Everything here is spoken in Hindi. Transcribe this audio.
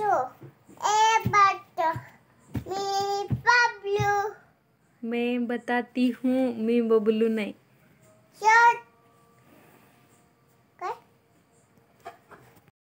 ए मैं बबलू। मैं बताती हूँ मैं बबलू नहीं।